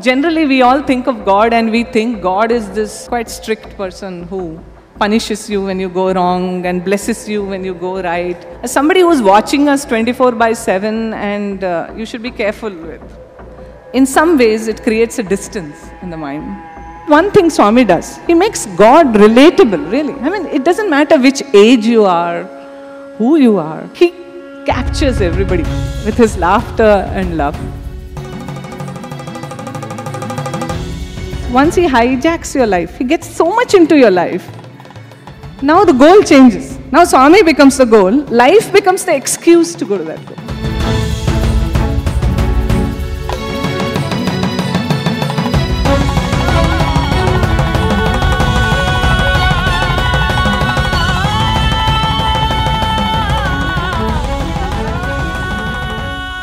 Generally, we all think of God and we think God is this quite strict person who punishes you when you go wrong and blesses you when you go right. As somebody who's watching us 24 by 7 and uh, you should be careful with. In some ways, it creates a distance in the mind. One thing Swami does, he makes God relatable, really. I mean, it doesn't matter which age you are, who you are, he captures everybody with his laughter and love. Once he hijacks your life, he gets so much into your life. Now the goal changes. Now Swami becomes the goal, life becomes the excuse to go to that goal.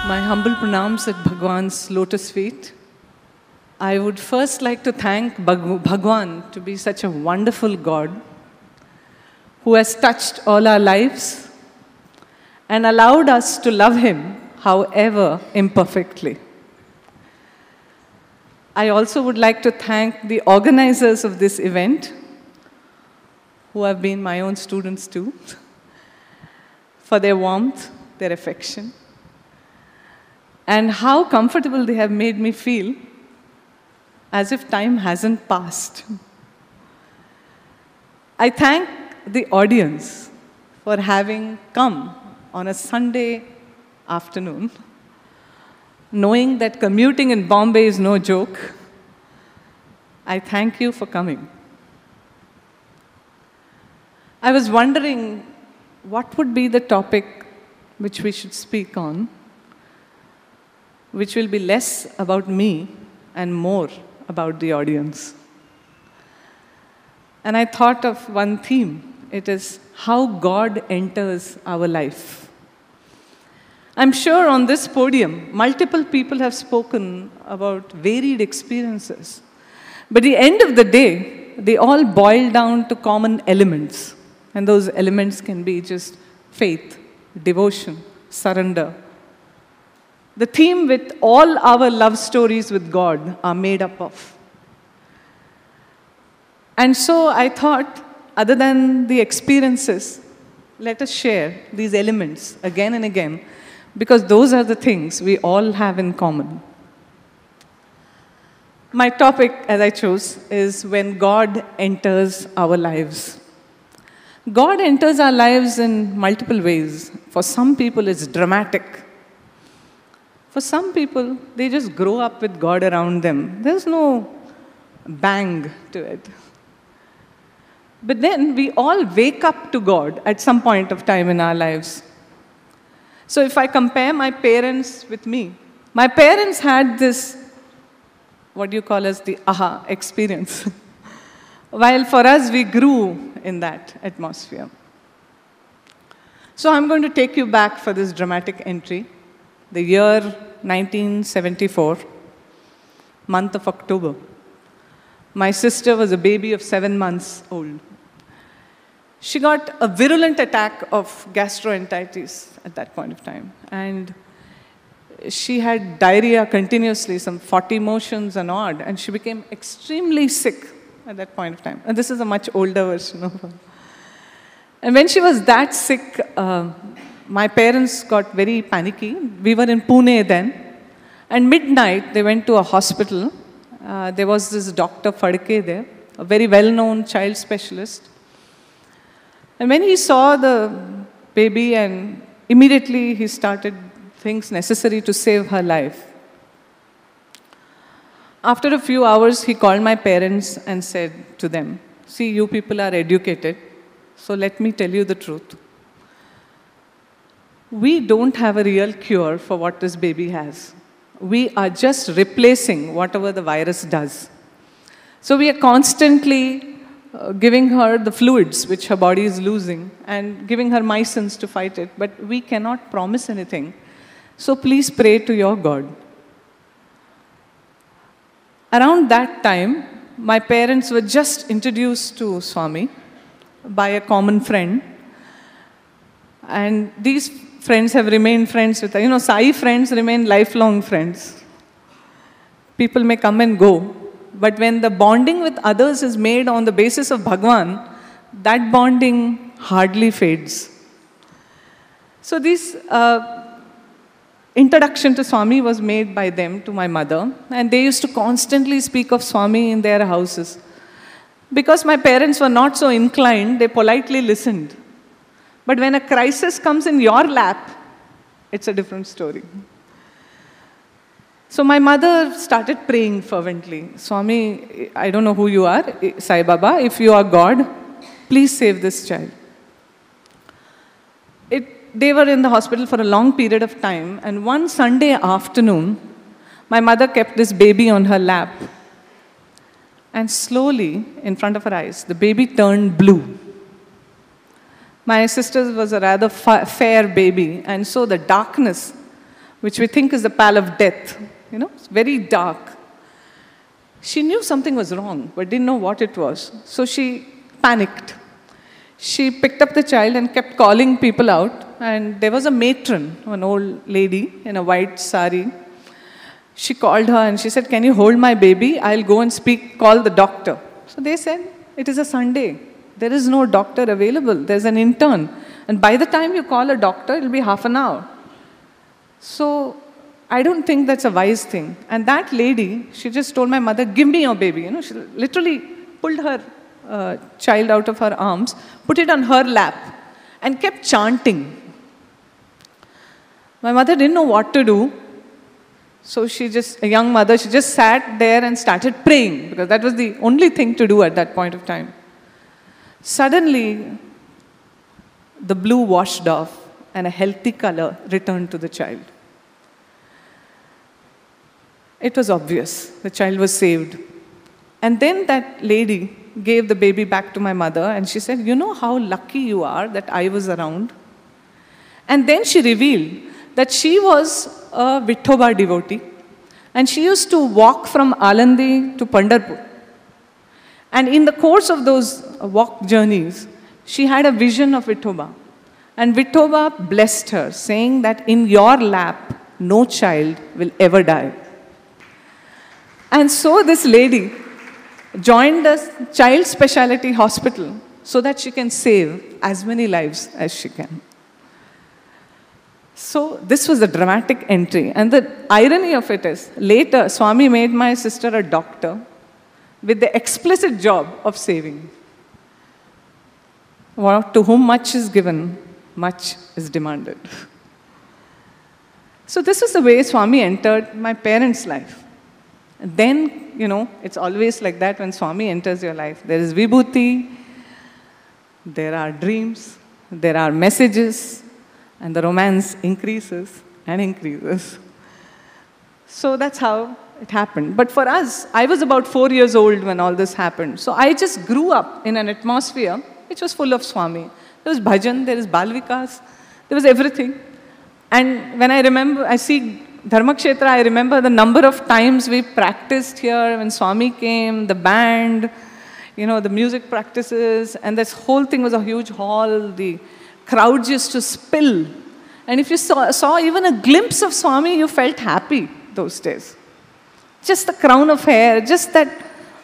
My humble pranams at Bhagwan's lotus feet. I would first like to thank Bhagwan to be such a wonderful God who has touched all our lives and allowed us to love Him, however imperfectly. I also would like to thank the organizers of this event, who have been my own students too, for their warmth, their affection, and how comfortable they have made me feel as if time hasn't passed. I thank the audience for having come on a Sunday afternoon, knowing that commuting in Bombay is no joke. I thank you for coming. I was wondering what would be the topic which we should speak on, which will be less about me and more about the audience. And I thought of one theme it is how God enters our life. I'm sure on this podium, multiple people have spoken about varied experiences. But the end of the day, they all boil down to common elements. And those elements can be just faith, devotion, surrender. The theme with all our love stories with God are made up of. And so I thought, other than the experiences, let us share these elements again and again, because those are the things we all have in common. My topic, as I chose, is when God enters our lives. God enters our lives in multiple ways. For some people, it's dramatic. For some people, they just grow up with God around them. There's no bang to it. But then we all wake up to God at some point of time in our lives. So if I compare my parents with me, my parents had this, what do you call as the aha experience. While for us, we grew in that atmosphere. So I'm going to take you back for this dramatic entry, the year 1974, month of October. My sister was a baby of seven months old. She got a virulent attack of gastroenteritis at that point of time. And she had diarrhea continuously, some 40 motions and odd, and she became extremely sick at that point of time. And this is a much older version of her. And when she was that sick, uh, my parents got very panicky. We were in Pune then. And midnight, they went to a hospital. Uh, there was this Dr. Fadke there, a very well known child specialist. And when he saw the baby, and immediately he started things necessary to save her life. After a few hours, he called my parents and said to them, See, you people are educated, so let me tell you the truth. We don't have a real cure for what this baby has. We are just replacing whatever the virus does. So we are constantly uh, giving her the fluids which her body is losing and giving her mycins to fight it, but we cannot promise anything. So please pray to your God. Around that time, my parents were just introduced to Swami by a common friend. And these friends have remained friends with. You know, Sai friends remain lifelong friends. people may come and go, but when the bonding with others is made on the basis of Bhagwan, that bonding hardly fades. So, this uh, introduction to Swami was made by them to my mother, and they used to constantly speak of Swami in their houses. Because my parents were not so inclined, they politely listened. But when a crisis comes in your lap, it's a different story. So my mother started praying fervently. Swami, I don't know who you are, eh, Sai Baba, if you are God, please save this child. It, they were in the hospital for a long period of time, and one Sunday afternoon, my mother kept this baby on her lap. And slowly, in front of her eyes, the baby turned blue. My sister was a rather fair baby, and so the darkness, which we think is the pall of death, you know, it's very dark. She knew something was wrong, but didn't know what it was. So she panicked. She picked up the child and kept calling people out. And there was a matron, an old lady in a white sari. She called her and she said, Can you hold my baby? I'll go and speak, call the doctor. So they said, It is a Sunday. There is no doctor available. There's an intern. And by the time you call a doctor, it'll be half an hour. So I don't think that's a wise thing. And that lady, she just told my mother, Give me your baby. You know, she literally pulled her uh, child out of her arms, put it on her lap, and kept chanting. My mother didn't know what to do. So she just, a young mother, she just sat there and started praying because that was the only thing to do at that point of time. Suddenly, the blue washed off and a healthy color returned to the child. It was obvious. The child was saved. And then that lady gave the baby back to my mother and she said, You know how lucky you are that I was around? And then she revealed that she was a Vithoba devotee and she used to walk from Alandi to Pandharpur. And in the course of those walk journeys, she had a vision of Vithoba. And Vithoba blessed her, saying that in your lap, no child will ever die. And so this lady joined a child specialty hospital so that she can save as many lives as she can. So this was a dramatic entry. And the irony of it is, later Swami made my sister a doctor with the explicit job of saving. Well, to whom much is given, much is demanded. So this is the way Swami entered my parents' life. And then, you know, it's always like that when Swami enters your life. There is vibhuti, there are dreams, there are messages, and the romance increases and increases. So that's how it happened. But for us, I was about four years old when all this happened. So I just grew up in an atmosphere which was full of Swami. There was bhajan, there is balvikas, there was everything. And when I remember, I see Dharmakshetra, I remember the number of times we practiced here when Swami came, the band, you know, the music practices, and this whole thing was a huge hall. The crowds used to spill. And if you saw, saw even a glimpse of Swami, you felt happy those days. Just the crown of hair, just that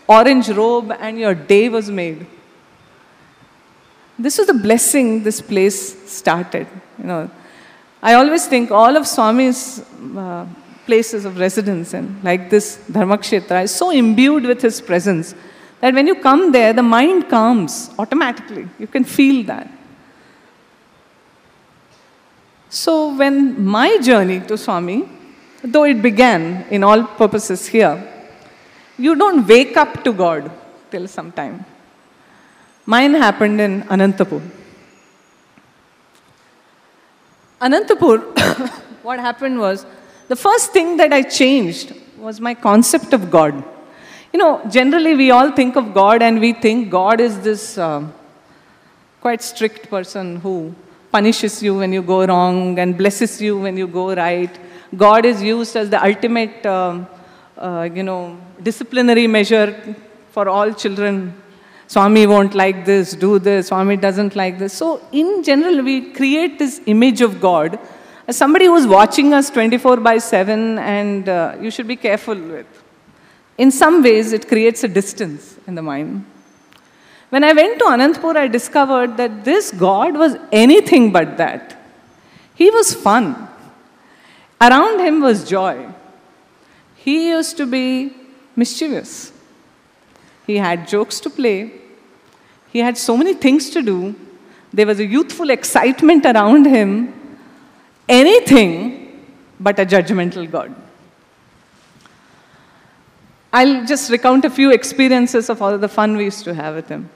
orange robe, and your day was made. This was the blessing this place started. You know, I always think all of Swami's uh, places of residence, and like this Dharmakshetra, is so imbued with his presence that when you come there, the mind calms automatically. You can feel that. So, when my journey to Swami, though it began in all purposes here, you don't wake up to God till some time. Mine happened in Anantapur. Anantapur, what happened was the first thing that I changed was my concept of God. You know, generally we all think of God and we think God is this uh, quite strict person who punishes you when you go wrong and blesses you when you go right. God is used as the ultimate, uh, uh, you know, disciplinary measure for all children Swami won't like this, do this, Swami doesn't like this. So, in general, we create this image of God as somebody who's watching us 24 by 7 and uh, you should be careful with. in some ways, it creates a distance in the mind. When I went to Anantapur, I discovered that this God was anything but that. He was fun. Around him was joy. He used to be mischievous. He had jokes to play. He had so many things to do. There was a youthful excitement around him. Anything but a judgmental God. I'll just recount a few experiences of all the fun we used to have with him.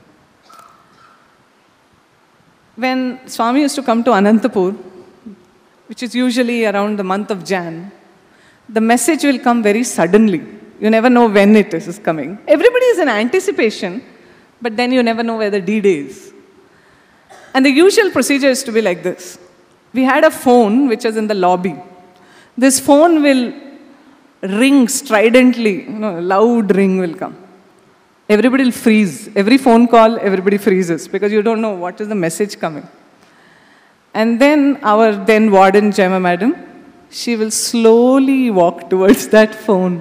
When Swami used to come to Anantapur, which is usually around the month of Jan, the message will come very suddenly. You never know when it is coming. Everybody is in anticipation, but then you never know where the D-Day is. And the usual procedure is to be like this. We had a phone which is in the lobby. This phone will ring stridently, you know, loud ring will come. Everybody will freeze. Every phone call, everybody freezes because you don't know what is the message coming. And then our then warden, Gemma madam, she will slowly walk towards that phone.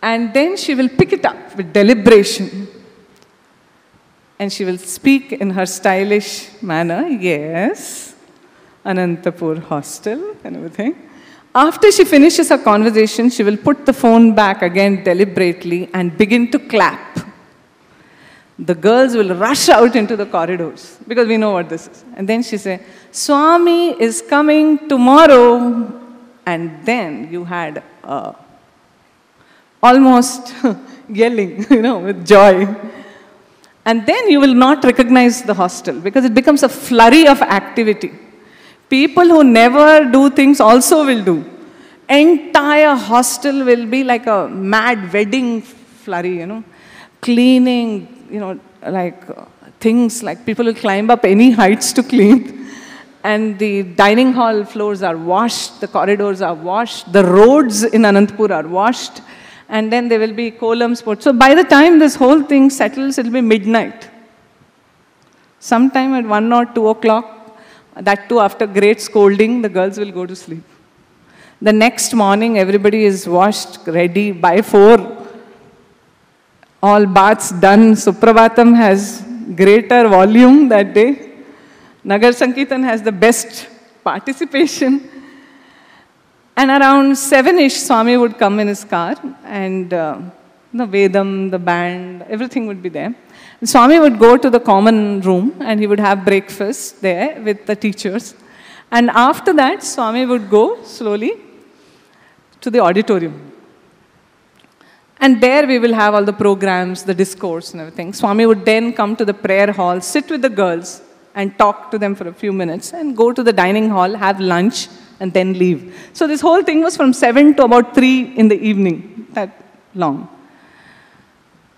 And then she will pick it up with deliberation. And she will speak in her stylish manner, yes, Anantapur hostel and everything. After she finishes her conversation, she will put the phone back again deliberately and begin to clap. The girls will rush out into the corridors because we know what this is. And then she said, Swami is coming tomorrow. And then you had uh, almost yelling, you know, with joy. And then you will not recognize the hostel because it becomes a flurry of activity. People who never do things also will do. Entire hostel will be like a mad wedding flurry, you know. Cleaning, you know, like things like people will climb up any heights to clean. And the dining hall floors are washed, the corridors are washed, the roads in Anantapur are washed, and then there will be columns put. So by the time this whole thing settles, it'll be midnight. Sometime at 1 or 2 o'clock, that too, after great scolding, the girls will go to sleep. The next morning, everybody is washed, ready by four. All baths done. Suprabhatam has greater volume that day. Nagar Sankirtan has the best participation. And around seven-ish, Swami would come in his car and uh, the Vedam, the band, everything would be there. And Swami would go to the common room and he would have breakfast there with the teachers. And after that, Swami would go slowly to the auditorium. And there we will have all the programs, the discourse and everything. Swami would then come to the prayer hall, sit with the girls and talk to them for a few minutes and go to the dining hall, have lunch and then leave. So this whole thing was from 7 to about 3 in the evening, that long.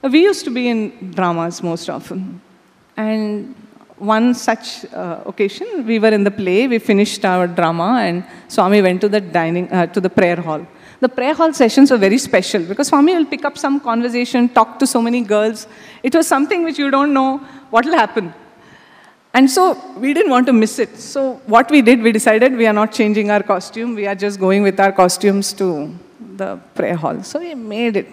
We used to be in dramas most often. And one such uh, occasion, we were in the play, we finished our drama, and Swami went to the dining, uh, to the prayer hall. The prayer hall sessions were very special because Swami will pick up some conversation, talk to so many girls. It was something which you don't know what will happen. And so we didn't want to miss it. So what we did, we decided we are not changing our costume. We are just going with our costumes to the prayer hall. So we made it.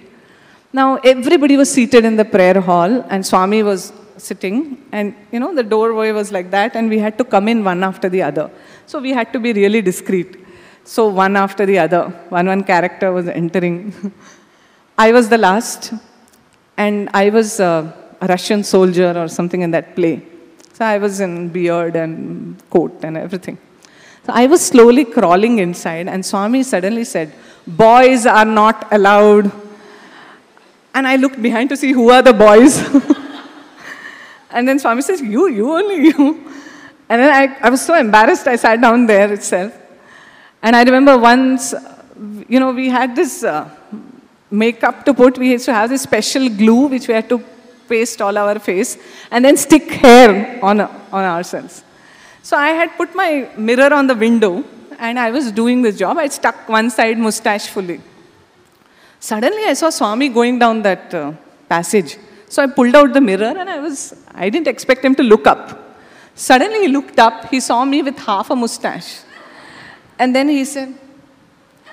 Now, everybody was seated in the prayer hall, and Swami was sitting, and you know, the doorway was like that, and we had to come in one after the other. So we had to be really discreet. So one after the other, one one character was entering. I was the last, and I was a Russian soldier or something in that play. So I was in beard and coat and everything. So I was slowly crawling inside, and Swami suddenly said, Boys are not allowed and I looked behind to see who are the boys. and then Swami says, You, you only, you. And then I, I was so embarrassed, I sat down there itself. And I remember once, you know, we had this uh, makeup to put. We used to have this special glue which we had to paste all our face and then stick hair on, on ourselves. So I had put my mirror on the window and I was doing this job. I stuck one side mustache fully. Suddenly I saw Swami going down that uh, passage. So I pulled out the mirror and I was, I didn't expect him to look up. Suddenly he looked up, he saw me with half a mustache. And then he said,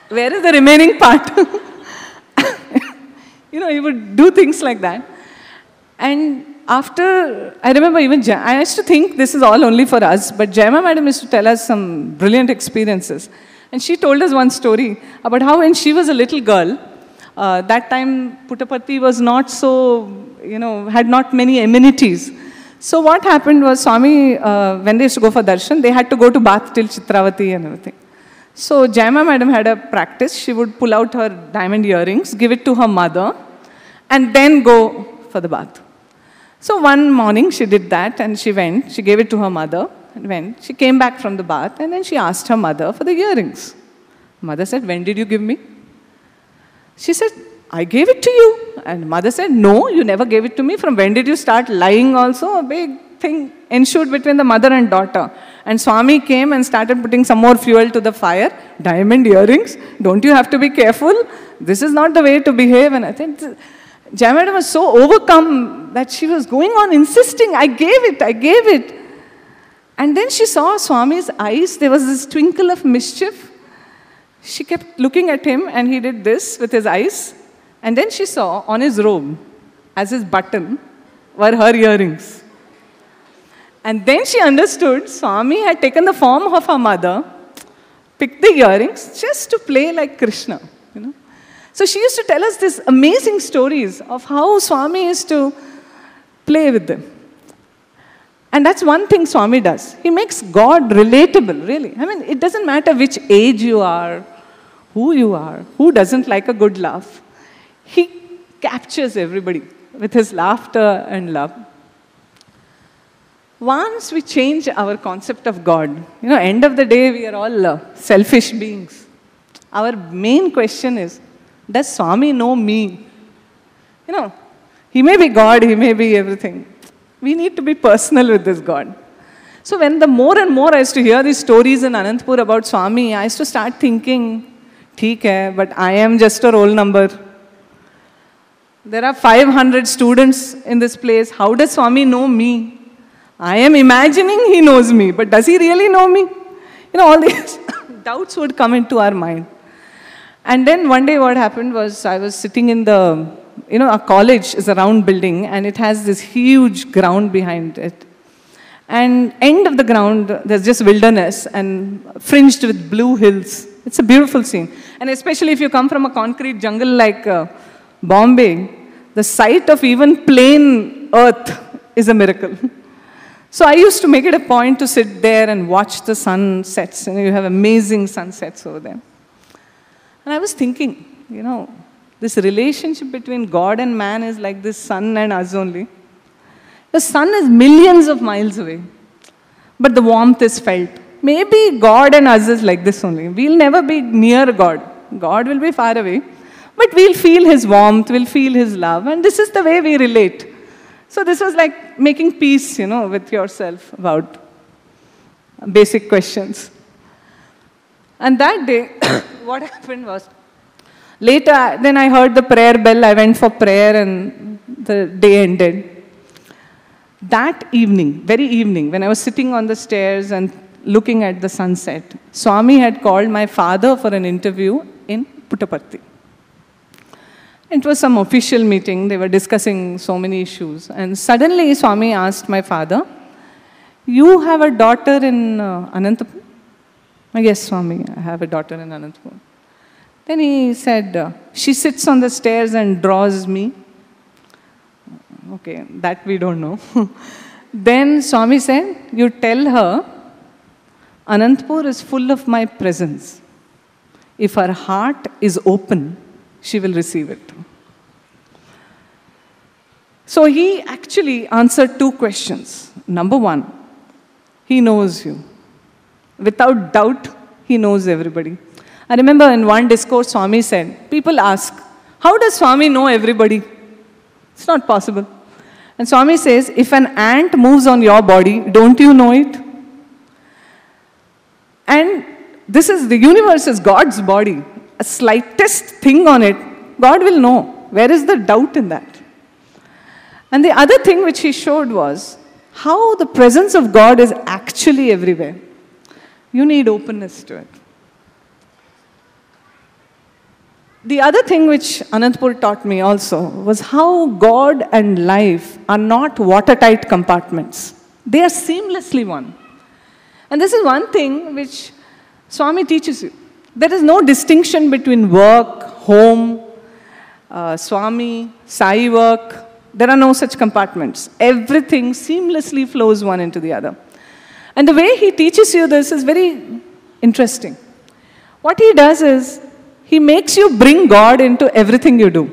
Where is the remaining part? you know, he would do things like that. And after, I remember even, I used to think this is all only for us, but Jaima madam used to tell us some brilliant experiences. And she told us one story about how when she was a little girl, uh, that time Puttaparthi was not so, you know, had not many amenities. So what happened was Swami, uh, when they used to go for darshan, they had to go to bath till Chitravati and everything. So Jaima madam had a practice. She would pull out her diamond earrings, give it to her mother, and then go for the bath. So one morning she did that and she went, she gave it to her mother and went. She came back from the bath and then she asked her mother for the earrings. Mother said, When did you give me? She said, I gave it to you. And mother said, No, you never gave it to me. From when did you start lying also? A big thing ensued between the mother and daughter. And Swami came and started putting some more fuel to the fire. Diamond earrings. Don't you have to be careful? This is not the way to behave. And I think Jaimada was so overcome that she was going on insisting, I gave it, I gave it. And then she saw Swami's eyes, there was this twinkle of mischief. She kept looking at him and he did this with his eyes. And then she saw on his robe, as his button, were her earrings. And then she understood Swami had taken the form of her mother, picked the earrings just to play like Krishna. You know? So she used to tell us these amazing stories of how Swami used to play with them. And that's one thing Swami does. He makes God relatable, really. I mean, it doesn't matter which age you are, who you are, who doesn't like a good laugh. He captures everybody with his laughter and love. Once we change our concept of God, you know, end of the day, we are all uh, selfish beings. Our main question is, does Swami know me? You know, he may be God, he may be everything. We need to be personal with this God. So when the more and more I used to hear these stories in Anantapur about Swami, I used to start thinking, ठीक but I am just a roll number. There are 500 students in this place. How does Swami know me? I am imagining he knows me, but does he really know me? You know, all these doubts would come into our mind. And then one day what happened was I was sitting in the, you know, a college is a round building and it has this huge ground behind it. And end of the ground, there's just wilderness and fringed with blue hills. It's a beautiful scene. And especially if you come from a concrete jungle like uh, Bombay, the sight of even plain earth is a miracle. So I used to make it a point to sit there and watch the sunsets. And you have amazing sunsets over there. And I was thinking, you know, this relationship between God and man is like this sun and us only. The sun is millions of miles away, but the warmth is felt. Maybe God and us is like this only. We'll never be near God. God will be far away, but we'll feel His warmth, we'll feel His love, and this is the way we relate. So, this was like making peace, you know, with yourself about basic questions. And that day, what happened was, later, then I heard the prayer bell, I went for prayer, and the day ended. That evening, very evening, when I was sitting on the stairs and looking at the sunset, Swami had called my father for an interview in Puttaparthi. It was some official meeting, they were discussing so many issues. And suddenly, Swami asked my father, You have a daughter in uh, Anantapur? Yes, Swami, I have a daughter in Anantapur. Then he said, uh, She sits on the stairs and draws me. Okay, that we don't know. then Swami said, You tell her, Anantapur is full of my presence. If her heart is open, she will receive it. So he actually answered two questions. Number one, he knows you. Without doubt, he knows everybody. I remember in one discourse, Swami said, People ask, How does Swami know everybody? It's not possible. And Swami says, If an ant moves on your body, don't you know it? And this is the universe is God's body. A slightest thing on it, God will know. Where is the doubt in that? And the other thing which he showed was how the presence of God is actually everywhere. You need openness to it. The other thing which Anantapur taught me also was how God and life are not watertight compartments. They are seamlessly one. And this is one thing which Swami teaches you. There is no distinction between work, home, uh, Swami, Sai work. There are no such compartments. Everything seamlessly flows one into the other. And the way he teaches you this is very interesting. What he does is, he makes you bring God into everything you do.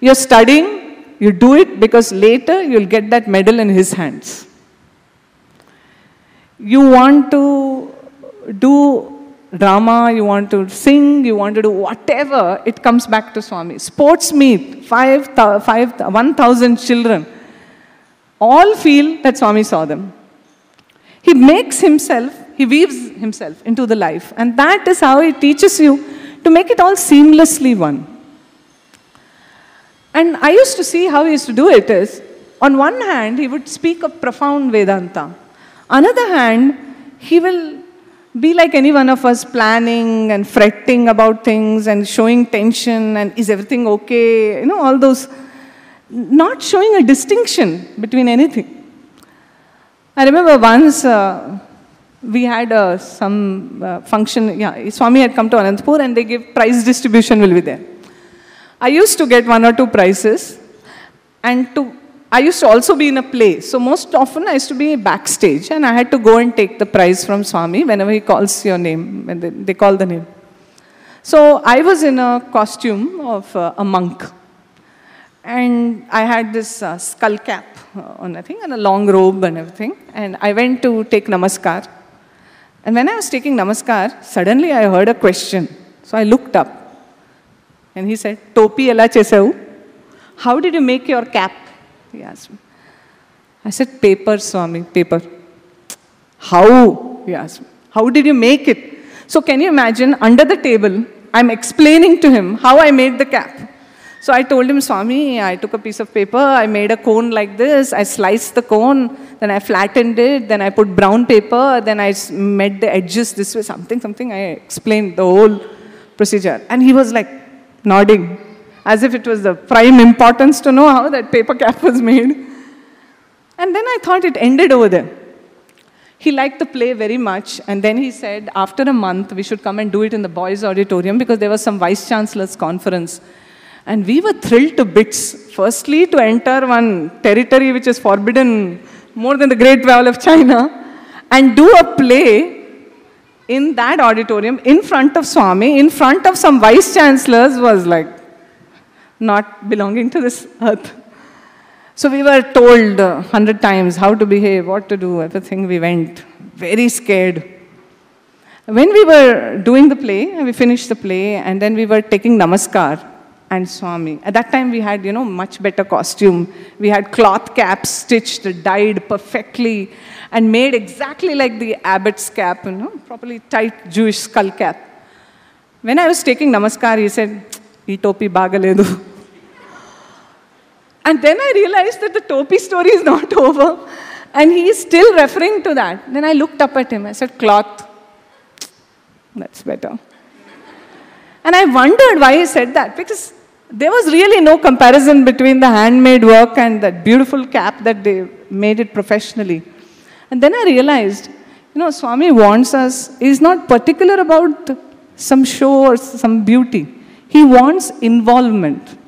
You're studying, you do it because later you'll get that medal in his hands. You want to do drama, you want to sing, you want to do whatever, it comes back to Swami. Sports meet, five, five, 1,000 children, all feel that Swami saw them. He makes himself, he weaves himself into the life. And that is how he teaches you to make it all seamlessly one. And I used to see how he used to do it is, on one hand, he would speak of profound Vedanta. Another hand, he will be like any one of us planning and fretting about things and showing tension and is everything okay, you know, all those, not showing a distinction between anything. I remember once uh, we had uh, some uh, function, yeah, Swami had come to Anantapur and they gave prize distribution will be there. I used to get one or two prizes and to I used to also be in a play. So most often I used to be backstage and I had to go and take the prize from Swami whenever he calls your name, when they, they call the name. So I was in a costume of uh, a monk. And I had this uh, skull cap on, I think, and a long robe and everything. And I went to take namaskar. And when I was taking namaskar, suddenly I heard a question. So I looked up. And he said, Topi ela chesavu? How did you make your cap? He asked me. I said, paper, Swami, paper. How? He asked me. How did you make it? So can you imagine, under the table, I'm explaining to him how I made the cap. So I told him, Swami, I took a piece of paper, I made a cone like this, I sliced the cone, then I flattened it, then I put brown paper, then I made the edges this way, something, something. I explained the whole procedure. And he was like nodding as if it was the prime importance to know how that paper cap was made. And then I thought it ended over there. He liked the play very much, and then he said, after a month, we should come and do it in the boys' auditorium because there was some vice chancellor's conference. And we were thrilled to bits. Firstly, to enter one territory which is forbidden more than the Great Wall of China, and do a play in that auditorium in front of Swami, in front of some vice chancellors, was like not belonging to this earth. So we were told a hundred times how to behave, what to do, everything. We went very scared. When we were doing the play, we finished the play, and then we were taking namaskar and Swami. At that time, we had, you know, much better costume. We had cloth caps stitched, dyed perfectly, and made exactly like the abbot's cap, you know, properly tight Jewish skull cap. When I was taking namaskar, he said, ఈ టోపీ బాగలేదు and then I realized that the Topi story is not over. And he is still referring to that. Then I looked up at him. I said, cloth. That's better. And I wondered why he said that. Because there was really no comparison between the handmade work and that beautiful cap that they made it professionally. And then I realized, you know, Swami wants us, he's not particular about some show or some beauty. He wants involvement.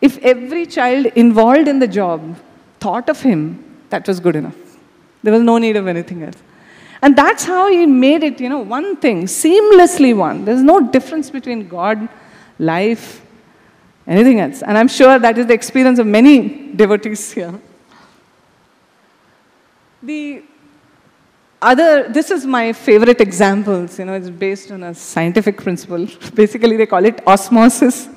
If every child involved in the job thought of him, that was good enough. There was no need of anything else. And that's how he made it, you know, one thing, seamlessly one. There's no difference between God, life, anything else. And I'm sure that is the experience of many devotees here. The other, this is my favorite examples, you know, it's based on a scientific principle. Basically, they call it osmosis.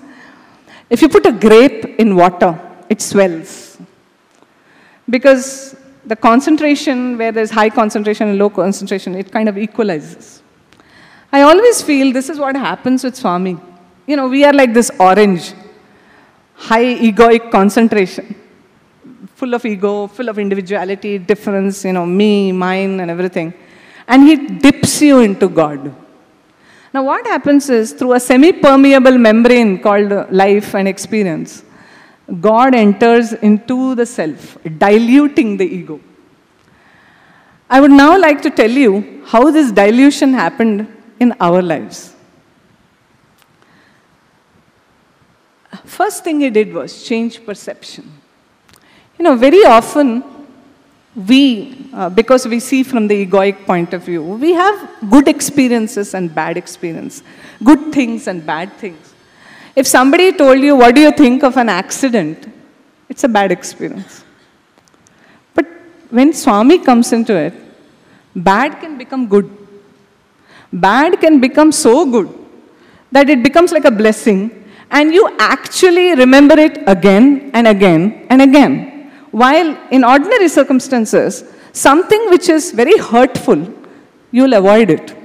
If you put a grape in water, it swells. Because the concentration, where there's high concentration and low concentration, it kind of equalizes. I always feel this is what happens with Swami. You know, we are like this orange, high egoic concentration full of ego, full of individuality, difference, you know, me, mine, and everything. And he dips you into God. Now, what happens is through a semi permeable membrane called life and experience, God enters into the self, diluting the ego. I would now like to tell you how this dilution happened in our lives. First thing he did was change perception. You know, very often we, uh, because we see from the egoic point of view, we have good experiences and bad experience, good things and bad things. If somebody told you, what do you think of an accident? It's a bad experience. But when Swami comes into it, bad can become good. Bad can become so good that it becomes like a blessing and you actually remember it again and again and again. While in ordinary circumstances, something which is very hurtful, you'll avoid it.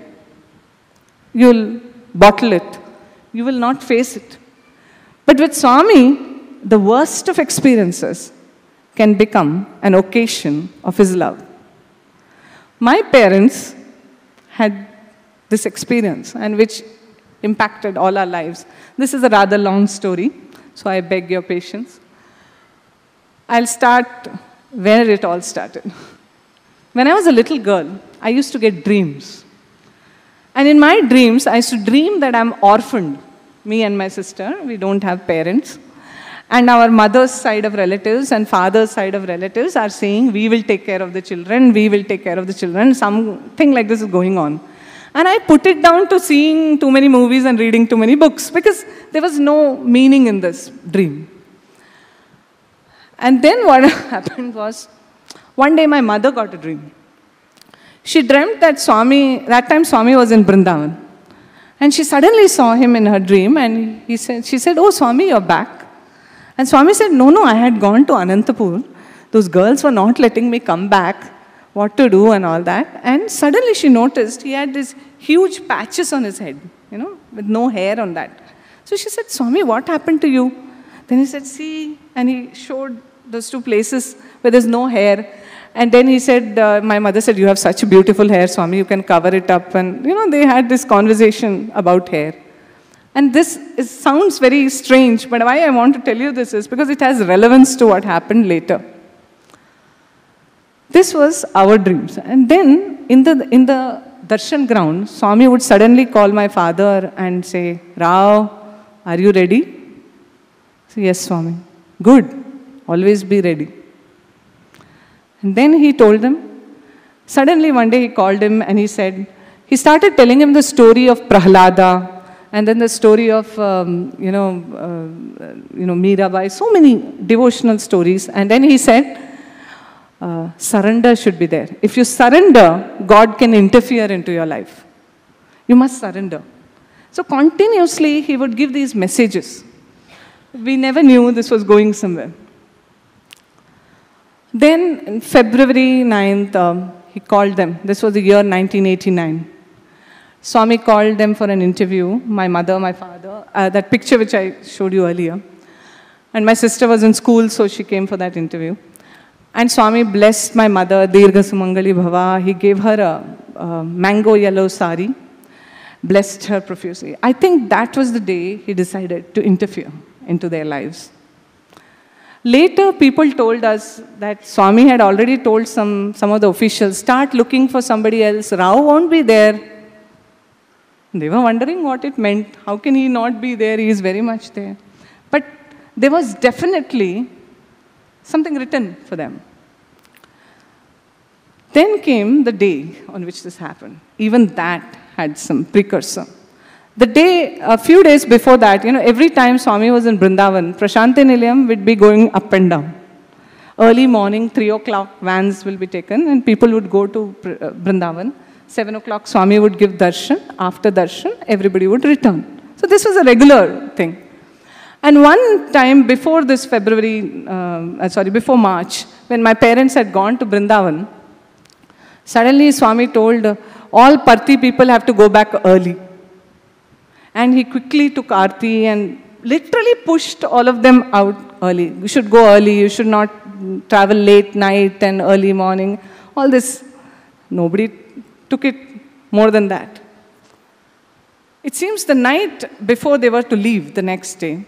You'll bottle it. You will not face it. But with Swami, the worst of experiences can become an occasion of his love. My parents had this experience and which impacted all our lives. This is a rather long story, so I beg your patience. I'll start where it all started. When I was a little girl, I used to get dreams. And in my dreams, I used to dream that I'm orphaned. Me and my sister, we don't have parents. And our mother's side of relatives and father's side of relatives are saying, We will take care of the children, we will take care of the children. Something like this is going on. And I put it down to seeing too many movies and reading too many books because there was no meaning in this dream. And then what happened was, one day my mother got a dream. She dreamt that Swami, that time Swami was in Brindavan. And she suddenly saw him in her dream and he said, she said, Oh, Swami, you're back. And Swami said, No, no, I had gone to Anantapur. Those girls were not letting me come back, what to do and all that. And suddenly she noticed he had these huge patches on his head, you know, with no hair on that. So she said, Swami, what happened to you? Then he said, See, and he showed those two places where there's no hair. And then he said, uh, my mother said, you have such beautiful hair, Swami, you can cover it up. And, you know, they had this conversation about hair. And this is, sounds very strange, but why I want to tell you this is because it has relevance to what happened later. This was our dreams. And then in the, in the darshan ground, Swami would suddenly call my father and say, Rao, are you ready? So, yes, Swami. Good. Always be ready. And then he told them, suddenly one day he called him and he said, he started telling him the story of Prahlada and then the story of, um, you know, uh, you know, Mirabai, so many devotional stories. And then he said, uh, surrender should be there. If you surrender, God can interfere into your life. You must surrender. So continuously, he would give these messages. We never knew this was going somewhere. Then, February 9th, um, he called them. This was the year 1989. Swami called them for an interview, my mother, my father, uh, that picture which I showed you earlier. And my sister was in school, so she came for that interview. And Swami blessed my mother, Dirgha Sumangali Bhava. He gave her a, a mango yellow sari, blessed her profusely. I think that was the day he decided to interfere into their lives. Later, people told us that Swami had already told some, some of the officials, start looking for somebody else. Rao won't be there. They were wondering what it meant. How can he not be there? He is very much there. But there was definitely something written for them. Then came the day on which this happened. Even that had some precursor. The day, a few days before that, you know, every time Swami was in Brindavan, Prashanthi Nilayam would be going up and down. Early morning, 3 o'clock, vans will be taken and people would go to uh, Brindavan. 7 o'clock, Swami would give darshan. After darshan, everybody would return. So this was a regular thing. And one time before this February, uh, sorry, before March, when my parents had gone to Brindavan, suddenly Swami told all Parthi people have to go back early. And he quickly took Aarti and literally pushed all of them out early. You should go early, you should not travel late night and early morning. All this. Nobody took it more than that. It seems the night before they were to leave the next day,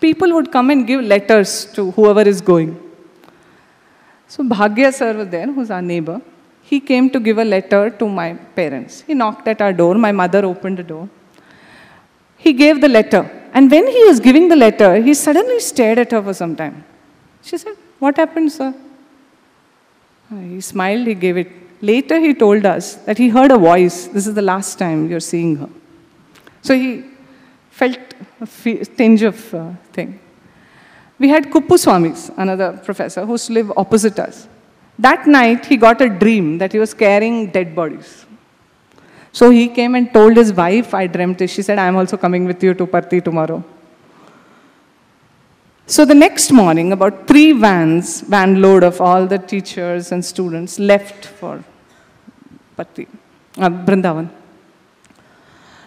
people would come and give letters to whoever is going. So Bhagya sir was there, who's our neighbor. He came to give a letter to my parents. He knocked at our door. My mother opened the door. He gave the letter. And when he was giving the letter, he suddenly stared at her for some time. She said, What happened, sir? He smiled, he gave it. Later, he told us that he heard a voice. This is the last time you're seeing her. So he felt a tinge of uh, thing. We had Kuppu Swamis, another professor, who used to live opposite us. That night, he got a dream that he was carrying dead bodies. So he came and told his wife, I dreamt it. She said, I'm also coming with you to Parthi tomorrow. So the next morning, about three vans, van load of all the teachers and students left for Parthi, uh, Brindavan.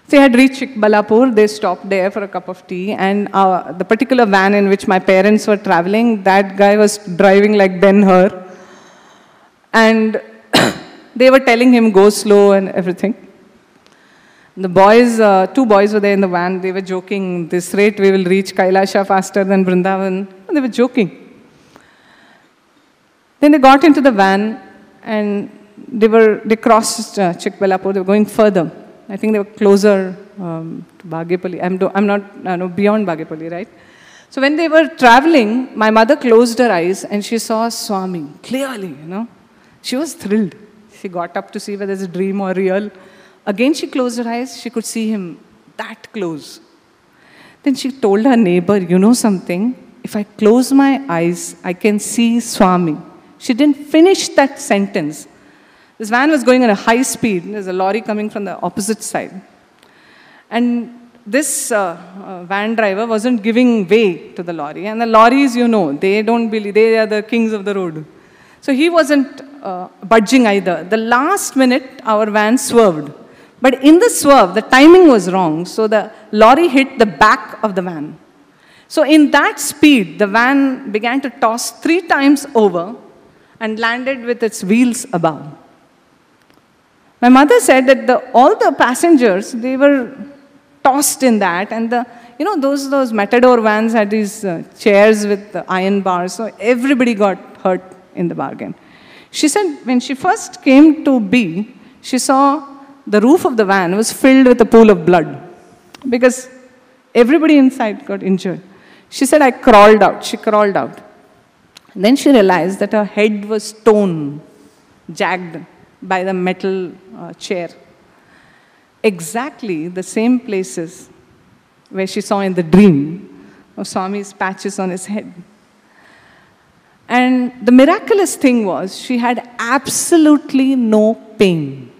They had reached Chikbalapur, they stopped there for a cup of tea, and uh, the particular van in which my parents were traveling, that guy was driving like Ben Hur. And they were telling him, go slow and everything. The boys, uh, two boys were there in the van, they were joking, this rate we will reach Kailasha faster than Vrindavan. And they were joking. Then they got into the van and they were, they crossed uh, they were going further. I think they were closer um, to Bagepalli. I'm, do, I'm not, uh, no, beyond Bagepalli, right? So when they were traveling, my mother closed her eyes and she saw Swami clearly, you know. She was thrilled. She got up to see whether it's a dream or real. Again, she closed her eyes. She could see him that close. Then she told her neighbor, You know something? If I close my eyes, I can see Swami. She didn't finish that sentence. This van was going at a high speed. There's a lorry coming from the opposite side. And this uh, uh, van driver wasn't giving way to the lorry. And the lorries, you know, they don't believe, they are the kings of the road. So he wasn't uh, budging either. The last minute, our van swerved. But in the swerve, the timing was wrong. So the lorry hit the back of the van. So in that speed, the van began to toss three times over and landed with its wheels above. My mother said that the, all the passengers, they were tossed in that. And the, you know, those, those Matador vans had these uh, chairs with iron bars. So everybody got hurt in the bargain. She said when she first came to B, she saw the roof of the van was filled with a pool of blood because everybody inside got injured. She said, I crawled out. She crawled out. And then she realized that her head was torn, jagged by the metal uh, chair. Exactly the same places where she saw in the dream of Swami's patches on his head. And the miraculous thing was she had absolutely no pain.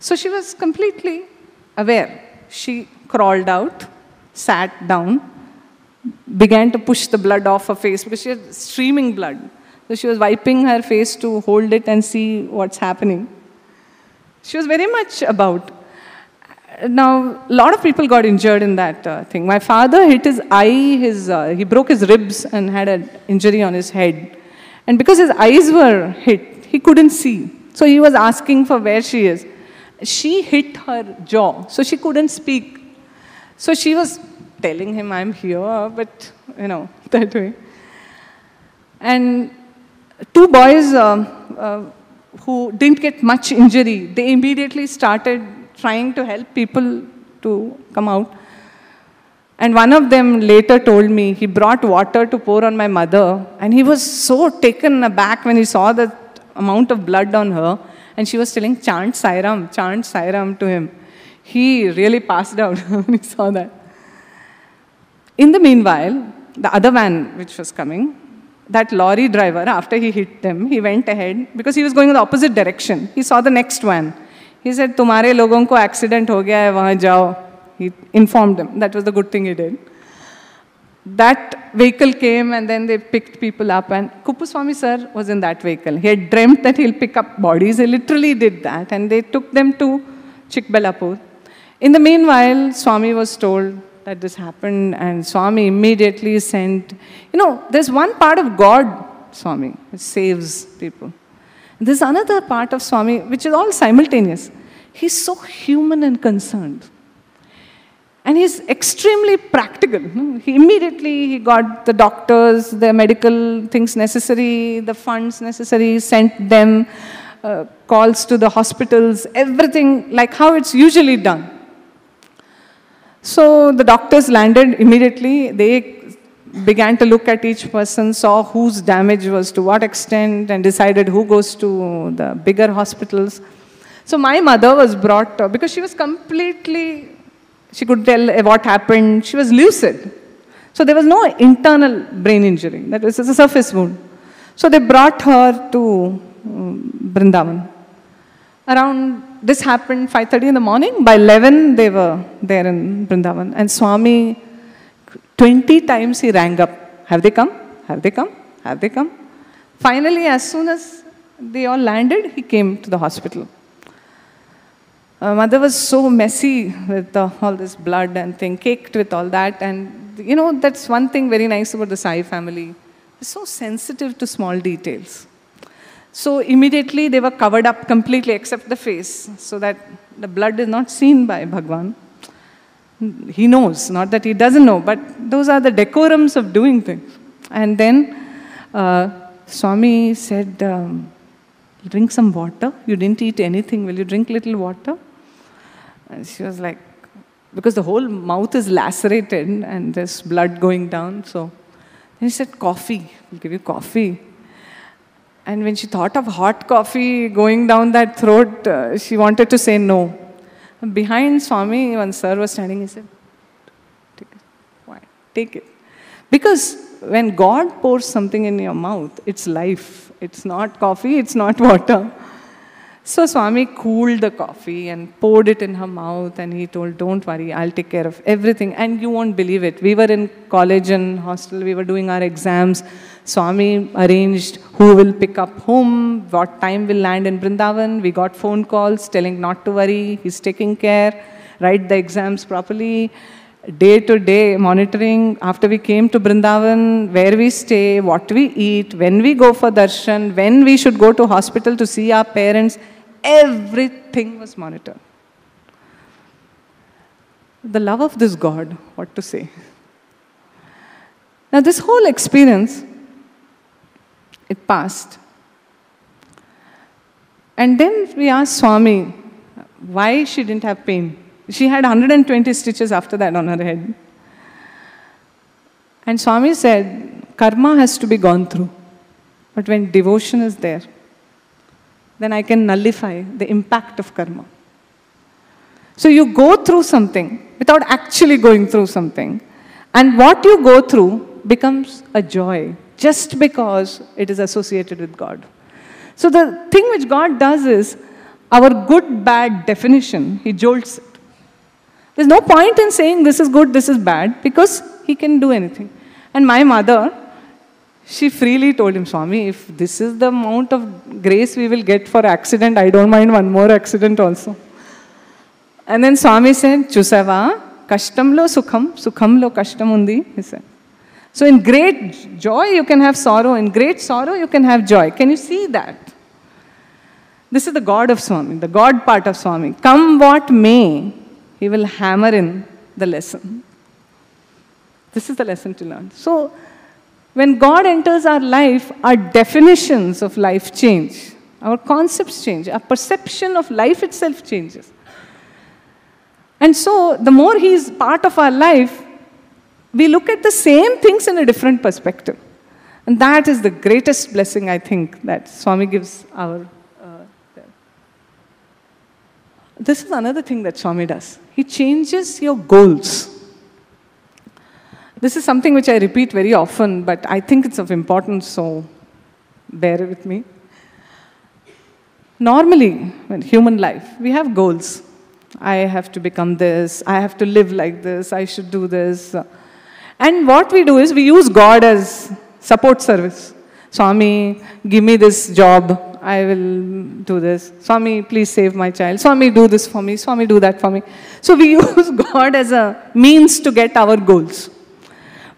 So she was completely aware. She crawled out, sat down, began to push the blood off her face because she had streaming blood. So she was wiping her face to hold it and see what's happening. She was very much about. Now, a lot of people got injured in that uh, thing. My father hit his eye, his, uh, he broke his ribs and had an injury on his head. And because his eyes were hit, he couldn't see. So he was asking for where she is. She hit her jaw, so she couldn't speak. So she was telling him, I'm here, but, you know, that way. And two boys uh, uh, who didn't get much injury, they immediately started trying to help people to come out. And one of them later told me he brought water to pour on my mother, and he was so taken aback when he saw the amount of blood on her, and she was telling, Chant Sairam, chant Sairam to him. He really passed out when he saw that. In the meanwhile, the other van which was coming, that lorry driver, after he hit them, he went ahead because he was going in the opposite direction. He saw the next van. He said, "Tumhare logon ko accident ho gaya hai, wahan jao." He informed them. That was the good thing he did. That vehicle came and then they picked people up. And Kuppuswamy sir was in that vehicle. He had dreamt that he'll pick up bodies. He literally did that. And they took them to Chikbalapur. In the meanwhile, Swami was told, that this happened, and Swami immediately sent. You know, there's one part of God, Swami, which saves people. There's another part of Swami which is all simultaneous. He's so human and concerned. And he's extremely practical. He immediately he got the doctors, the medical things necessary, the funds necessary, sent them uh, calls to the hospitals, everything like how it's usually done. So the doctors landed immediately. They began to look at each person, saw whose damage was to what extent, and decided who goes to the bigger hospitals. So my mother was brought, because she was completely, she could tell what happened, she was lucid. So there was no internal brain injury, that was a surface wound. So they brought her to um, Brindavan. Around, this happened 5.30 in the morning, by 11 they were there in Brindavan. And Swami 20 times he rang up. Have they come? Have they come? Have they come? Finally, as soon as they all landed, he came to the hospital. Uh, mother was so messy with uh, all this blood and thing, caked with all that. And, you know, that's one thing very nice about the Sai family. They're so sensitive to small details. So immediately they were covered up completely except the face, so that the blood is not seen by Bhagwan. He knows, not that he doesn't know, but those are the decorums of doing things. And then uh, Swami said, um, drink some water. You didn't eat anything. Will you drink little water? And she was like, because the whole mouth is lacerated and there's blood going down. So he said, coffee. I'll give you coffee. And when she thought of hot coffee going down that throat, uh, she wanted to say no. Behind Swami, one sir was standing, he said, Take it. Why? Take it. Because when God pours something in your mouth, it's life. It's not coffee, it's not water. So Swami cooled the coffee and poured it in her mouth and he told, don't worry, I'll take care of everything. And you won't believe it. We were in college and hostel, we were doing our exams. Swami arranged who will pick up whom, what time will land in Brindavan. We got phone calls telling not to worry, he's taking care, write the exams properly. Day to day monitoring after we came to Brindavan, where we stay, what we eat, when we go for darshan, when we should go to hospital to see our parents, everything was monitored. The love of this God, what to say. Now, this whole experience it passed. And then we asked Swami why she didn't have pain. She had 120 stitches after that on her head. And Swami said, karma has to be gone through. But when devotion is there, then I can nullify the impact of karma. So you go through something without actually going through something. And what you go through becomes a joy just because it is associated with God. So the thing which God does is our good bad definition, He jolts it. There's no point in saying this is good, this is bad, because He can do anything. And my mother, she freely told him, Swami, if this is the amount of grace we will get for accident, I don't mind one more accident also. And then Swami said, Chusava, kashtamlo sukham, sukhamlo kashtam undi, he said. So in great joy, you can have sorrow. In great sorrow, you can have joy. Can you see that? This is the God of Swami, the God part of Swami. Come what may, he will hammer in the lesson. This is the lesson to learn. So, when God enters our life, our definitions of life change, our concepts change, our perception of life itself changes. And so, the more He is part of our life, we look at the same things in a different perspective. And that is the greatest blessing, I think, that Swami gives our. Uh, this is another thing that Swami does. He changes your goals. This is something which I repeat very often, but I think it's of importance, so bear with me. Normally, in human life, we have goals. I have to become this, I have to live like this, I should do this. And what we do is we use God as support service. Swami, give me this job. I will do this. Swami, please save my child. Swami, do this for me. Swami, do that for me. So we use God as a means to get our goals.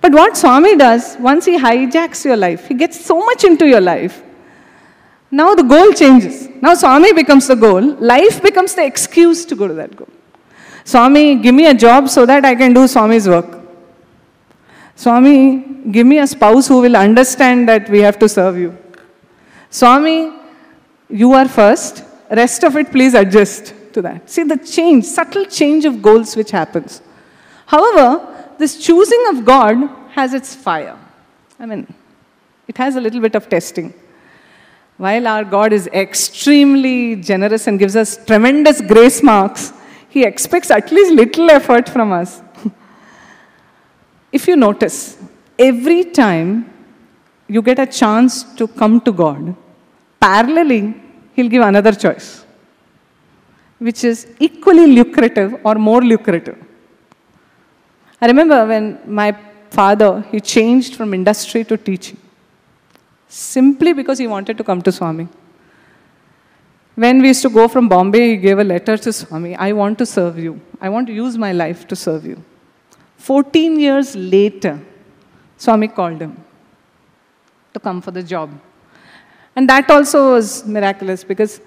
But what Swami does, once he hijacks your life, he gets so much into your life. Now the goal changes. Now Swami becomes the goal. Life becomes the excuse to go to that goal. Swami, give me a job so that I can do Swami's work. Swami, give me a spouse who will understand that we have to serve you. Swami, you are first. Rest of it, please adjust to that. See the change, subtle change of goals which happens. However, this choosing of God has its fire. I mean, it has a little bit of testing. While our God is extremely generous and gives us tremendous grace marks, He expects at least little effort from us. if you notice, every time you get a chance to come to God, parallelly, He'll give another choice, which is equally lucrative or more lucrative. I remember when my father, he changed from industry to teaching simply because he wanted to come to Swami. When we used to go from Bombay, he gave a letter to Swami I want to serve you. I want to use my life to serve you. 14 years later, Swami called him to come for the job. And that also was miraculous because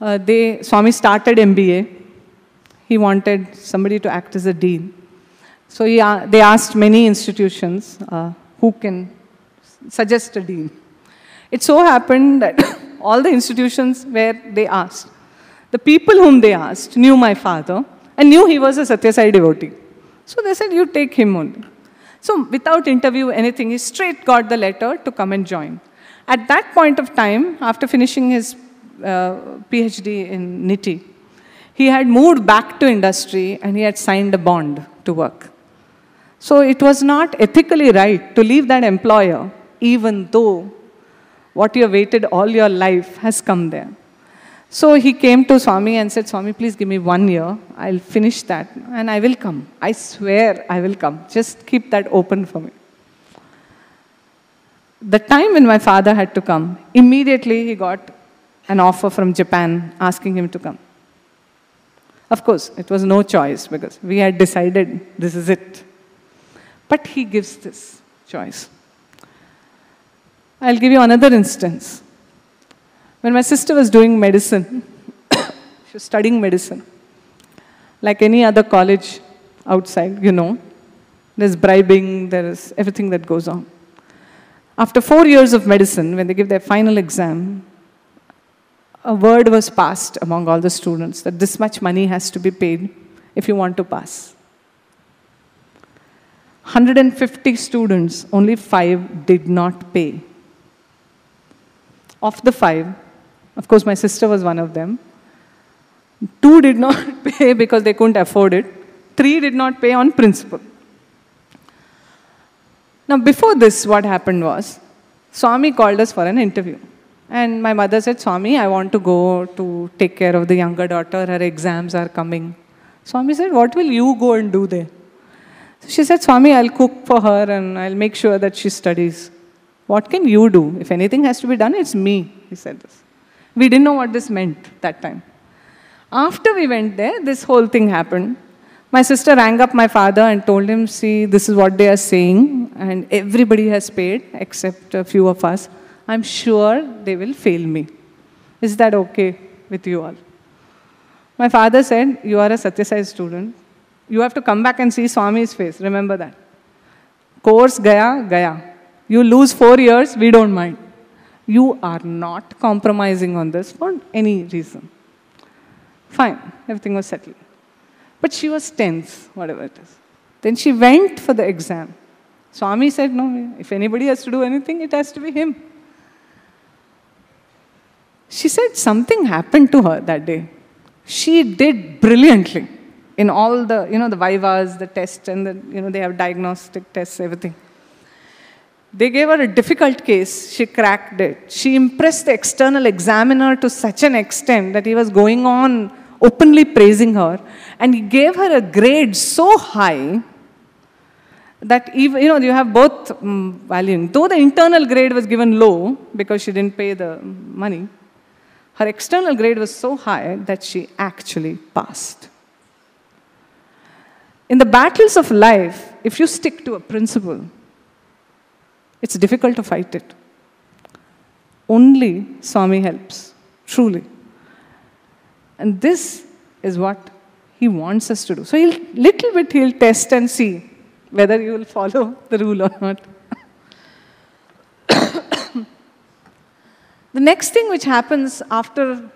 uh, they, Swami started MBA. He wanted somebody to act as a dean. So he, uh, they asked many institutions uh, who can suggest a dean. It so happened that all the institutions where they asked, the people whom they asked knew my father and knew he was a Sathya Sai devotee. So they said, you take him only. So without interview, anything, he straight got the letter to come and join. At that point of time, after finishing his uh, PhD in NITIE, he had moved back to industry and he had signed a bond to work. So it was not ethically right to leave that employer even though what you have waited all your life has come there. So he came to Swami and said, Swami, please give me one year. I'll finish that and I will come. I swear I will come. Just keep that open for me. The time when my father had to come, immediately he got an offer from Japan asking him to come. Of course, it was no choice because we had decided this is it. But he gives this choice. I'll give you another instance. When my sister was doing medicine, she was studying medicine. Like any other college outside, you know, there's bribing, there is everything that goes on. After four years of medicine, when they give their final exam, a word was passed among all the students that this much money has to be paid if you want to pass. 150 students, only five did not pay. Of the five, of course, my sister was one of them. Two did not pay because they couldn't afford it. Three did not pay on principle. Now, before this, what happened was Swami called us for an interview. And my mother said, Swami, I want to go to take care of the younger daughter. Her exams are coming. Swami said, What will you go and do there? So she said, Swami, I'll cook for her and I'll make sure that she studies. What can you do? If anything has to be done, it's me, he said this. We didn't know what this meant that time. After we went there, this whole thing happened. My sister rang up my father and told him, See, this is what they are saying, and everybody has paid except a few of us. I'm sure they will fail me. Is that okay with you all? My father said, You are a Sathya Sai student. You have to come back and see Swami's face. Remember that. Course gaya, gaya. You lose four years, we don't mind. You are not compromising on this for any reason. Fine, everything was settled. But she was tense, whatever it is. Then she went for the exam. Swami said, No, if anybody has to do anything, it has to be him. She said something happened to her that day. She did brilliantly in all the, you know, the vivas, the tests, and the, you know, they have diagnostic tests, everything. They gave her a difficult case. She cracked it. She impressed the external examiner to such an extent that he was going on openly praising her. And he gave her a grade so high that even, you know, you have both um, valuing. Though the internal grade was given low because she didn't pay the money, her external grade was so high that she actually passed. In the battles of life, if you stick to a principle, it's difficult to fight it. only Swami helps, truly. And this is what he wants us to do. So, he'll, little bit he'll test and see whether you will follow the rule or not. the next thing which happens after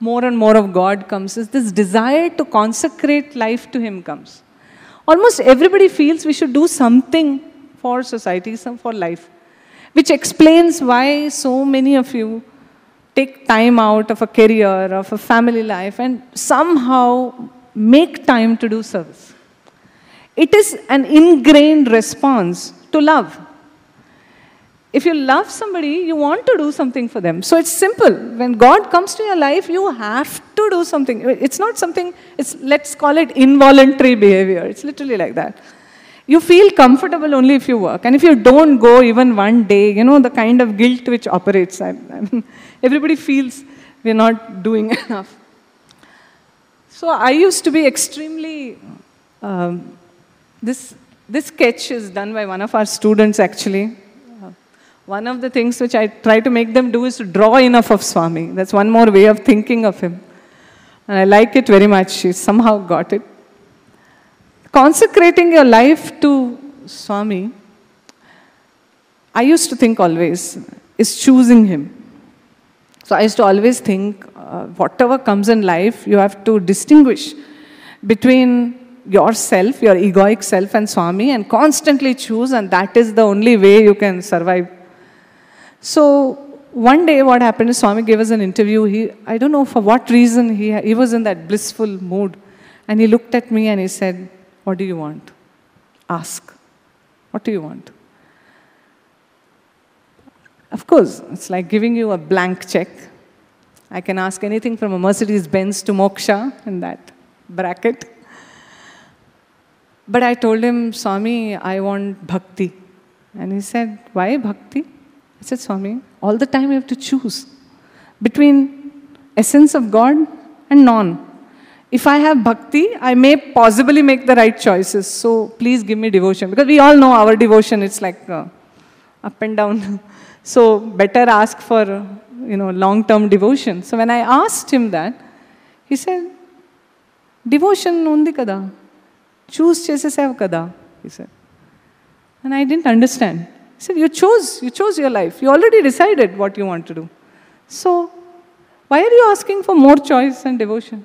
more and more of God comes is this desire to consecrate life to Him comes. Almost everybody feels we should do something for society, some for life, which explains why so many of you take time out of a career, of a family life, and somehow make time to do service. It is an ingrained response to love. If you love somebody, you want to do something for them. So it's simple. When God comes to your life, you have do something. It's not something, it's, let's call it involuntary behavior. It's literally like that. You feel comfortable only if you work. And if you don't go even one day, you know, the kind of guilt which operates, I, I mean, everybody feels we're not doing enough. So I used to be extremely, um, this, this sketch is done by one of our students actually. One of the things which I try to make them do is to draw enough of Swami. That's one more way of thinking of him. And I like it very much. She somehow got it. Consecrating your life to Swami, I used to think always, is choosing him. So I used to always think, uh, whatever comes in life, you have to distinguish between yourself, your egoic self, and Swami, and constantly choose, and that is the only way you can survive so one day what happened is Swami gave us an interview. He, I don't know for what reason, he, he was in that blissful mood. And he looked at me and he said, what do you want? Ask. What do you want? Of course, it's like giving you a blank check. I can ask anything from a Mercedes Benz to moksha in that bracket. But I told him, Swami, I want bhakti. And he said, Why bhakti? I said, Swami, all the time you have to choose between essence of God and non. If I have bhakti, I may possibly make the right choices. So please give me devotion. Because we all know our devotion, it's like uh, up and down. so better ask for, you know, long-term devotion. So when I asked him that, he said, devotion undi kada. Choose chesesev kada, he said. And I didn't understand. He said, You chose, you chose your life. You already decided what you want to do. So, why are you asking for more choice and devotion?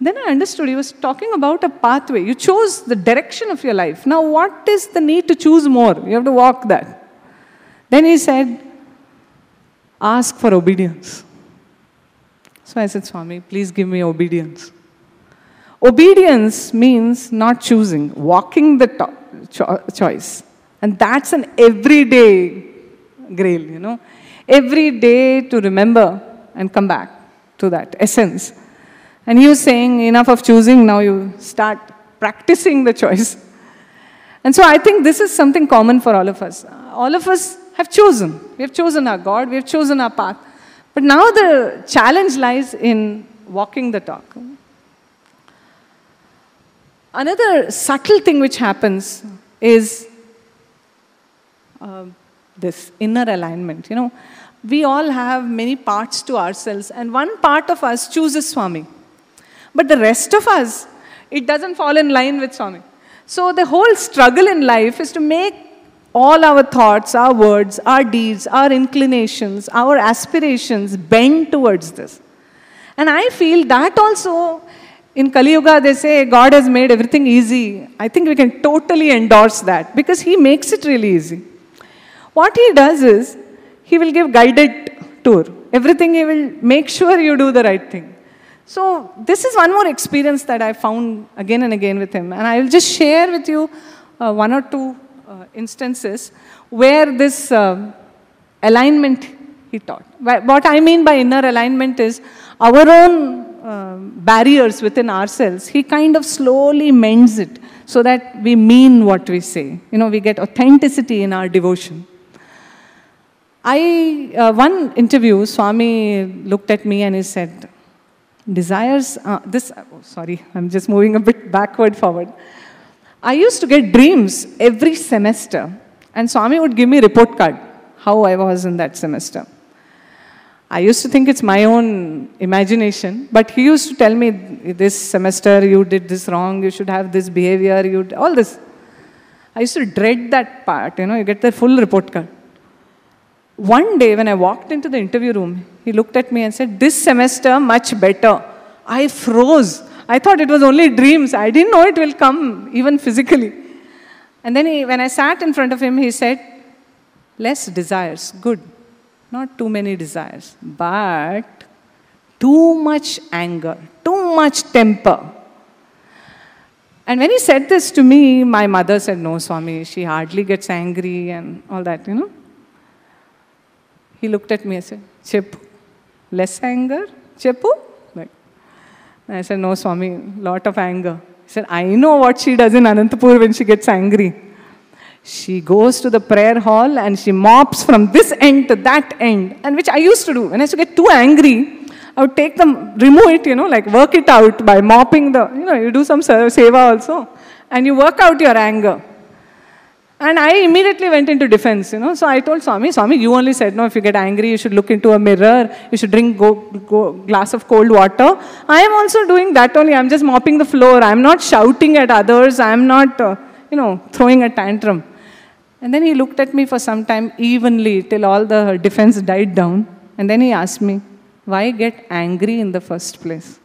Then I understood he was talking about a pathway. You chose the direction of your life. Now, what is the need to choose more? You have to walk that. Then he said, Ask for obedience. So I said, Swami, please give me obedience. Obedience means not choosing, walking the cho- choice. And that's an everyday grail, you know. Every day to remember and come back to that essence. And he was saying, enough of choosing, now you start practicing the choice. And so I think this is something common for all of us. All of us have chosen. We have chosen our God, we have chosen our path. But now the challenge lies in walking the talk. Another subtle thing which happens is uh, this inner alignment. You know, we all have many parts to ourselves, and one part of us chooses Swami. But the rest of us, it doesn't fall in line with Swami. So the whole struggle in life is to make all our thoughts, our words, our deeds, our inclinations, our aspirations bend towards this. And I feel that also in Kali Yuga, they say God has made everything easy. I think we can totally endorse that because He makes it really easy. What he does is, he will give guided tour. Everything he will make sure you do the right thing. So this is one more experience that I found again and again with him. And I will just share with you uh, one or two uh, instances where this uh, alignment he taught. What I mean by inner alignment is our own uh, barriers within ourselves, he kind of slowly mends it so that we mean what we say. You know, we get authenticity in our devotion. I, uh, one interview, Swami looked at me and he said, desires, uh, this, oh, sorry, I'm just moving a bit backward, forward. I used to get dreams every semester, and Swami would give me report card, how I was in that semester. I used to think it's my own imagination, but he used to tell me, this semester you did this wrong, you should have this behavior, you all this. I used to dread that part, you know, you get the full report card. One day when I walked into the interview room, he looked at me and said, This semester, much better. I froze. I thought it was only dreams. I didn't know it will come, even physically. And then he, when I sat in front of him, he said, Less desires, good. Not too many desires, but too much anger, too much temper. And when he said this to me, my mother said, No, Swami, she hardly gets angry and all that, you know. He looked at me and said, Cheppu, less anger? Cheppu? Like, I said, No, Swami, lot of anger. He said, I know what she does in Anantapur when she gets angry. She goes to the prayer hall and she mops from this end to that end, and which I used to do. When I used to get too angry, I would take them, remove it, you know, like work it out by mopping the, you know, you do some seva also, and you work out your anger. And I immediately went into defense, you know. So I told Swami, Swami, you only said, no, if you get angry, you should look into a mirror, you should drink go, go, glass of cold water. I am also doing that only. I'm just mopping the floor. I'm not shouting at others. I'm not, uh, you know, throwing a tantrum. And then he looked at me for some time evenly till all the defense died down. And then he asked me, why get angry in the first place?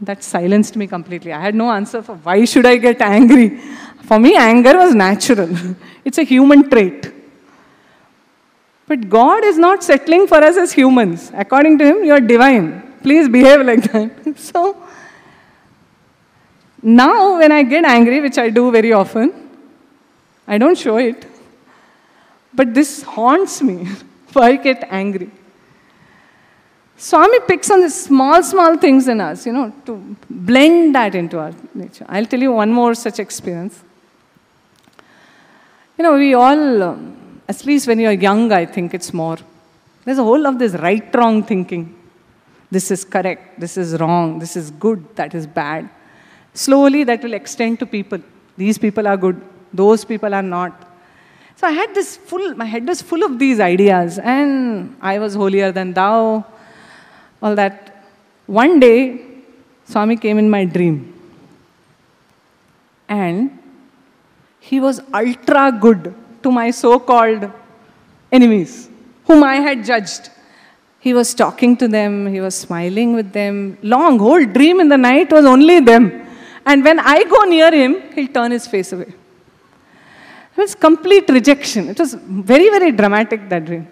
That silenced me completely. I had no answer for why should I get angry. For me, anger was natural. it's a human trait. But God is not settling for us as humans. According to Him, you are divine. Please behave like that. so, now when I get angry, which I do very often, I don't show it. But this haunts me. why I get angry. Swami picks on the small, small things in us, you know, to blend that into our nature. I'll tell you one more such experience. You know, we all, um, at least when you're young, I think it's more. There's a whole of this right wrong thinking. This is correct, this is wrong, this is good, that is bad. Slowly that will extend to people. These people are good, those people are not. So I had this full, my head was full of these ideas, and I was holier than thou all that. One day, Swami came in my dream. And he was ultra good to my so called enemies, whom I had judged. He was talking to them, he was smiling with them. Long, whole dream in the night was only them. And when I go near him, he'll turn his face away. It was complete rejection. It was very, very dramatic, that dream.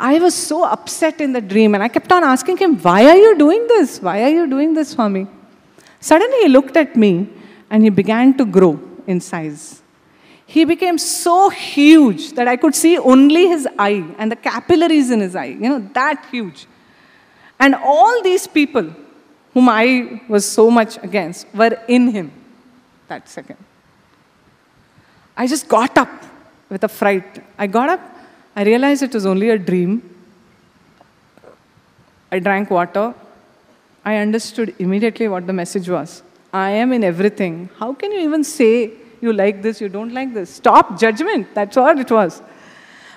I was so upset in the dream and I kept on asking him, Why are you doing this? Why are you doing this for me? Suddenly he looked at me and he began to grow in size. He became so huge that I could see only his eye and the capillaries in his eye, you know, that huge. And all these people whom I was so much against were in him that second. I just got up with a fright. I got up I realized it was only a dream. I drank water. I understood immediately what the message was. I am in everything. How can you even say you like this, you don't like this? Stop judgment. That's all it was.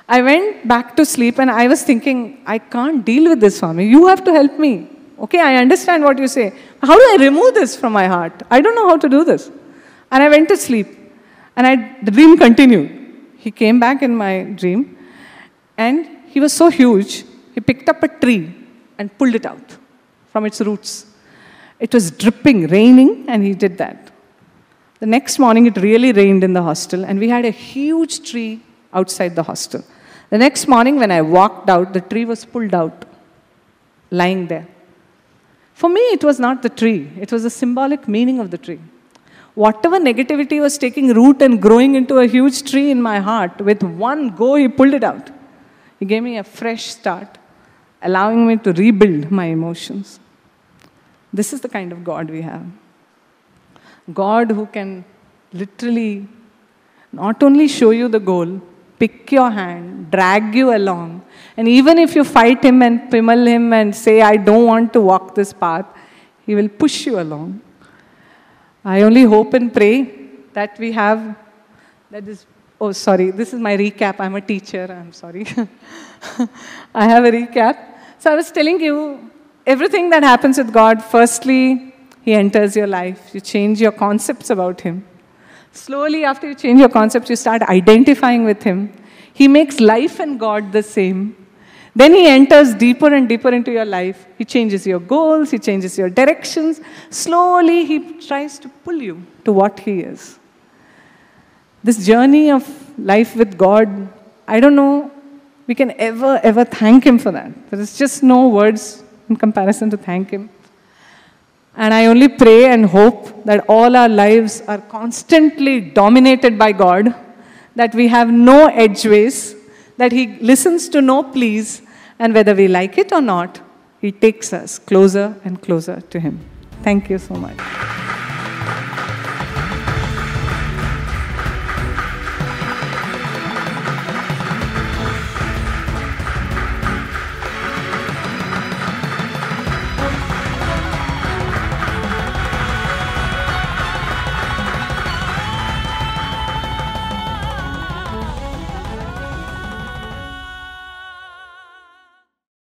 I went back to sleep and I was thinking, I can't deal with this, Swami. You have to help me. Okay, I understand what you say. How do I remove this from my heart? I don't know how to do this. And I went to sleep. And I, the dream continued. He came back in my dream and he was so huge, he picked up a tree and pulled it out from its roots. It was dripping, raining, and he did that. The next morning, it really rained in the hostel, and we had a huge tree outside the hostel. The next morning, when I walked out, the tree was pulled out, lying there. For me, it was not the tree, it was the symbolic meaning of the tree. Whatever negativity was taking root and growing into a huge tree in my heart, with one go, he pulled it out. He gave me a fresh start, allowing me to rebuild my emotions. This is the kind of God we have. God who can literally not only show you the goal, pick your hand, drag you along, and even if you fight him and pummel him and say, I don't want to walk this path, he will push you along. I only hope and pray that we have that this Oh, sorry, this is my recap. I'm a teacher, I'm sorry. I have a recap. So I was telling you everything that happens with God, firstly, He enters your life, you change your concepts about Him. Slowly, after you change your concepts, you start identifying with Him. He makes life and God the same. Then He enters deeper and deeper into your life. He changes your goals, He changes your directions. Slowly, He tries to pull you to what He is this journey of life with God, I don't know we can ever, ever thank Him for that. There is just no words in comparison to thank Him. And I only pray and hope that all our lives are constantly dominated by God, that we have no edgeways, that He listens to no pleas, and whether we like it or not, He takes us closer and closer to Him. Thank you so much.